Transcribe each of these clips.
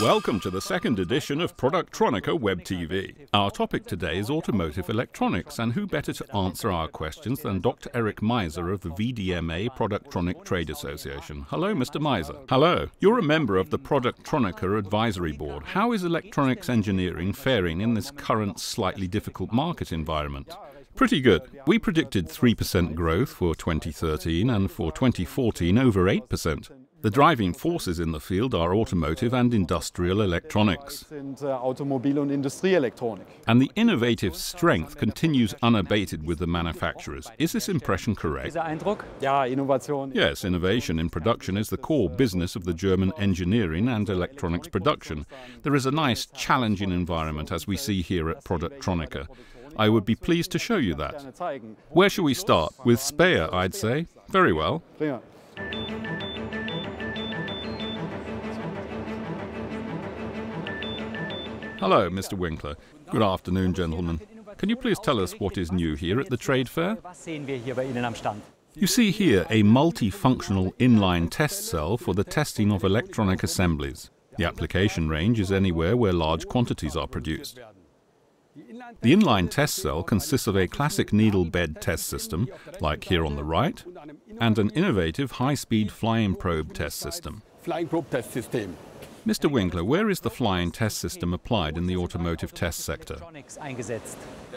Welcome to the second edition of Productronica Web TV. Our topic today is automotive electronics, and who better to answer our questions than Dr. Eric Maiser of the VDMA Productronic Trade Association. Hello, Mr. Maiser. Hello. You're a member of the Productronica Advisory Board. How is electronics engineering faring in this current slightly difficult market environment? Pretty good. We predicted 3% growth for 2013 and for 2014 over 8%. The driving forces in the field are automotive and industrial electronics. And the innovative strength continues unabated with the manufacturers. Is this impression correct? Yes, innovation in production is the core business of the German engineering and electronics production. There is a nice challenging environment as we see here at Productronica. I would be pleased to show you that. Where shall we start? With SPEA, I'd say. Very well. Hello, Mr. Winkler. Good afternoon, gentlemen. Can you please tell us what is new here at the trade fair? You see here a multifunctional inline test cell for the testing of electronic assemblies. The application range is anywhere where large quantities are produced. The inline test cell consists of a classic needle bed test system, like here on the right, and an innovative high-speed flying probe test system. Mr. Winkler, where is the flying test system applied in the automotive test sector?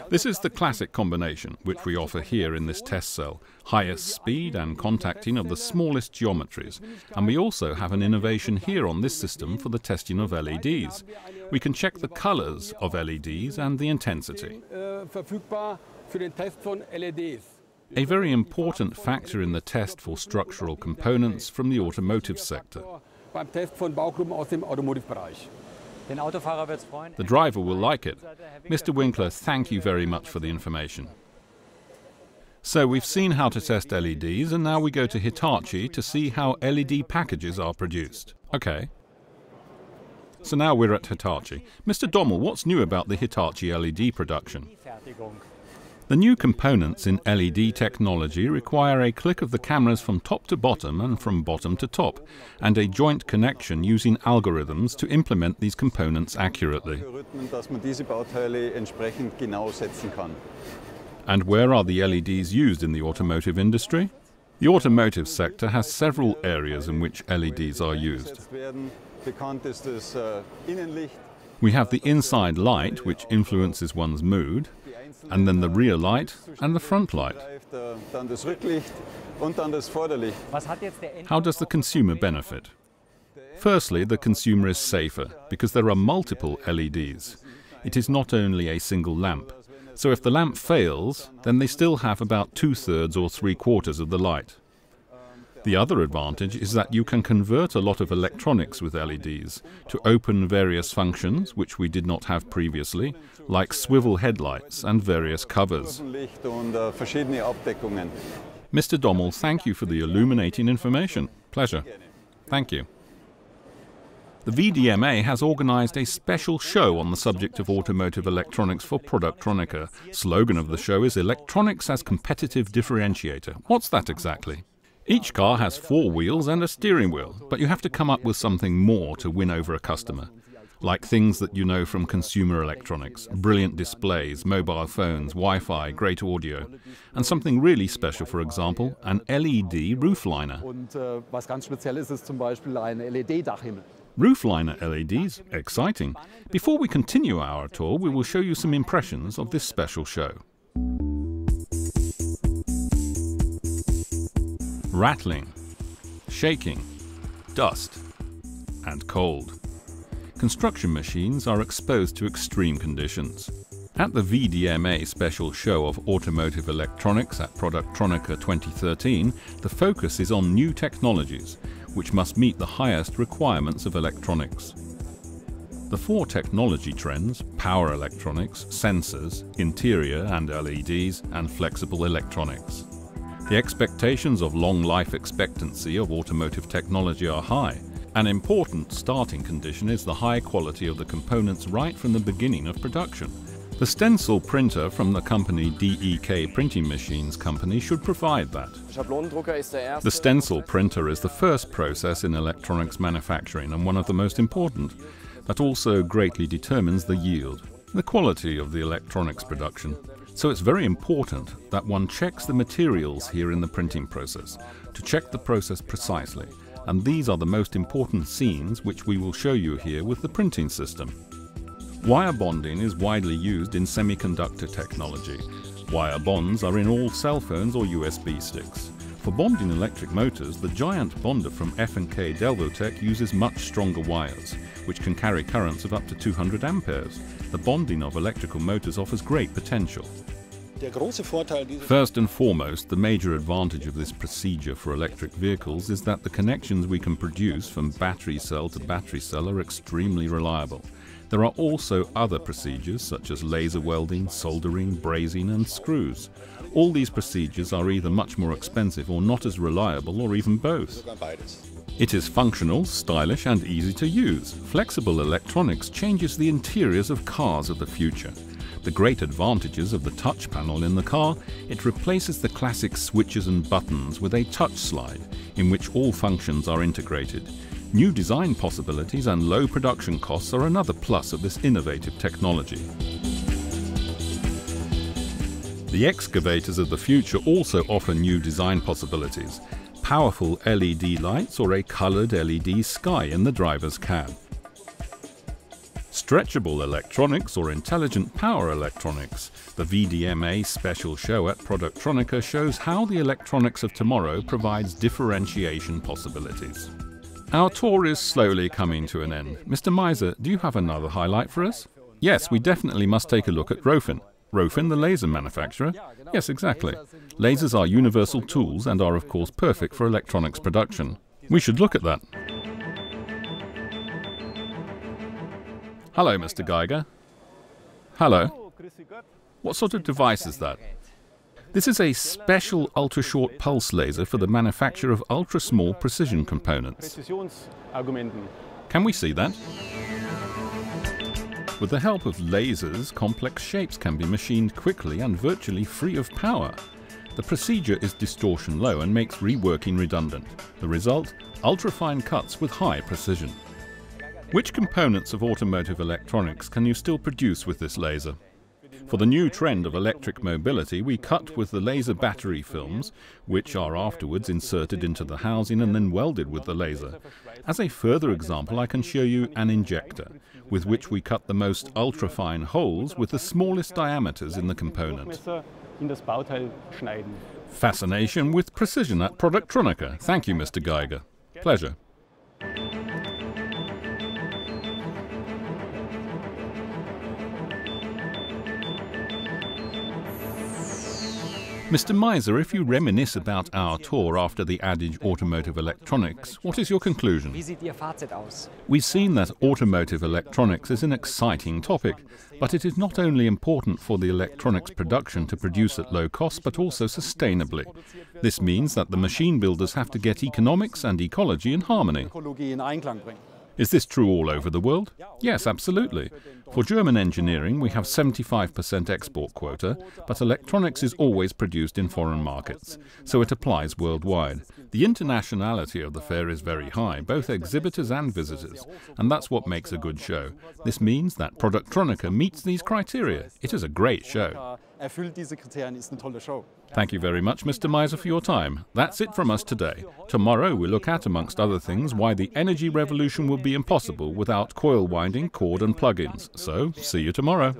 This is the classic combination, which we offer here in this test cell highest speed and contacting of the smallest geometries. And we also have an innovation here on this system for the testing of LEDs. We can check the colors of LEDs and the intensity. A very important factor in the test for structural components from the automotive sector. Beim Test von Baugruppen aus dem Automotivbereich. The driver will like it. Mr. Winkler, thank you very much for the information. So we've seen how to test LEDs and now we go to Hitachi to see how LED packages are produced. Okay. So now we're at Hitachi. Mr. Dommel, what's new about the Hitachi LED production? The new components in LED technology require a click of the cameras from top to bottom and from bottom to top, and a joint connection using algorithms to implement these components accurately. And where are the LEDs used in the automotive industry? The automotive sector has several areas in which LEDs are used. We have the inside light, which influences one's mood and then the rear light and the front light. How does the consumer benefit? Firstly, the consumer is safer because there are multiple LEDs. It is not only a single lamp. So if the lamp fails, then they still have about two-thirds or three-quarters of the light. The other advantage is that you can convert a lot of electronics with LEDs to open various functions which we did not have previously, like swivel headlights and various covers. Mr. Dommel, thank you for the illuminating information. Pleasure. Thank you. The VDMA has organized a special show on the subject of automotive electronics for Productronica. Slogan of the show is Electronics as Competitive Differentiator. What's that exactly? Each car has four wheels and a steering wheel, but you have to come up with something more to win over a customer. Like things that you know from consumer electronics, brilliant displays, mobile phones, Wi-Fi, great audio. And something really special, for example, an LED roofliner. Roofliner LEDs, exciting. Before we continue our tour, we will show you some impressions of this special show. Rattling, shaking, dust, and cold. Construction machines are exposed to extreme conditions. At the VDMA special show of automotive electronics at Productronica 2013, the focus is on new technologies, which must meet the highest requirements of electronics. The four technology trends, power electronics, sensors, interior and LEDs, and flexible electronics. The expectations of long life expectancy of automotive technology are high. An important starting condition is the high quality of the components right from the beginning of production. The stencil printer from the company DEK Printing Machines Company should provide that. The stencil printer is the first process in electronics manufacturing and one of the most important. That also greatly determines the yield, the quality of the electronics production. So it's very important that one checks the materials here in the printing process, to check the process precisely. And these are the most important scenes which we will show you here with the printing system. Wire bonding is widely used in semiconductor technology. Wire bonds are in all cell phones or USB sticks. For bonding electric motors, the giant bonder from F&K Delvotec uses much stronger wires, which can carry currents of up to 200 amperes. The bonding of electrical motors offers great potential. First and foremost, the major advantage of this procedure for electric vehicles is that the connections we can produce from battery cell to battery cell are extremely reliable. There are also other procedures such as laser welding, soldering, brazing and screws. All these procedures are either much more expensive or not as reliable or even both. It is functional, stylish and easy to use. Flexible electronics changes the interiors of cars of the future. The great advantages of the touch panel in the car, it replaces the classic switches and buttons with a touch slide in which all functions are integrated. New design possibilities and low production costs are another plus of this innovative technology. The excavators of the future also offer new design possibilities. Powerful LED lights or a coloured LED sky in the driver's cab. Stretchable electronics or intelligent power electronics. The VDMA special show at Productronica shows how the electronics of tomorrow provides differentiation possibilities. Our tour is slowly coming to an end. Mr. Maiser, do you have another highlight for us? Yes, we definitely must take a look at Rofin. Rofin, the laser manufacturer? Yes, exactly. Lasers are universal tools and are of course perfect for electronics production. We should look at that. Hello, Mr. Geiger. Hello. What sort of device is that? This is a special ultra-short pulse laser for the manufacture of ultra-small precision components. Can we see that? With the help of lasers, complex shapes can be machined quickly and virtually free of power. The procedure is distortion low and makes reworking redundant. The result? Ultra-fine cuts with high precision. Which components of automotive electronics can you still produce with this laser? For the new trend of electric mobility, we cut with the laser battery films, which are afterwards inserted into the housing and then welded with the laser. As a further example, I can show you an injector, with which we cut the most ultra-fine holes with the smallest diameters in the component. Fascination with precision at Productronica. Thank you, Mr. Geiger. Pleasure. Mr. Maiser, if you reminisce about our tour after the adage automotive electronics, what is your conclusion? We've seen that automotive electronics is an exciting topic, but it is not only important for the electronics production to produce at low cost, but also sustainably. This means that the machine builders have to get economics and ecology in harmony. Is this true all over the world? Yes, absolutely. For German engineering, we have 75% export quota, but electronics is always produced in foreign markets, so it applies worldwide. The internationality of the fair is very high, both exhibitors and visitors, and that's what makes a good show. This means that Productronica meets these criteria. It is a great show. Thank you very much, Mr. Maiser, for your time. That's it from us today. Tomorrow we look at, amongst other things, why the energy revolution will be impossible without coil winding, cord and plugins. So, see you tomorrow.